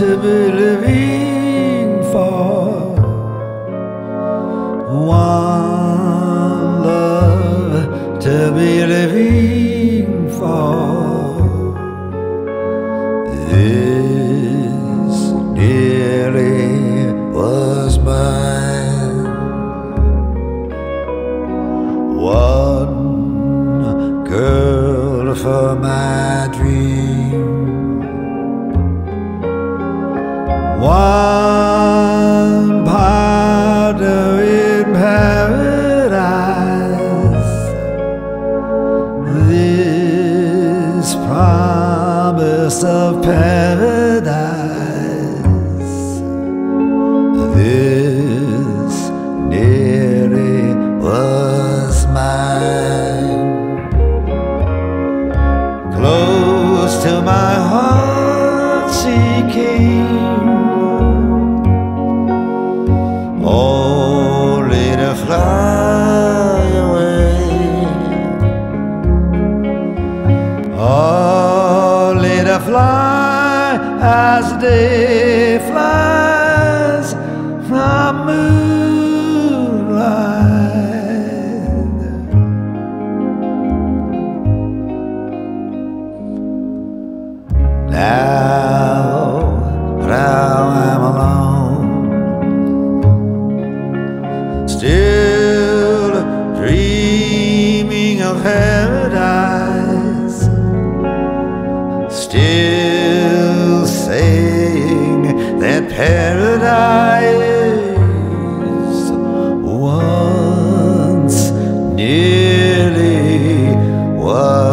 to be living for. One love to be living for. This nearly was mine. One girl for my dream. One partner in paradise. This promise of paradise. Oh, only to fly away. Oh, only to fly as day flies from moonlight. Now, paradise, still saying that paradise once nearly was.